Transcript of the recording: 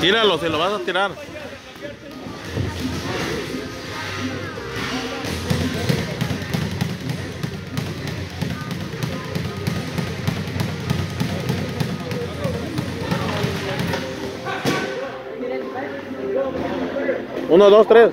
Tíralo, si lo vas a tirar. Uno, dos, tres.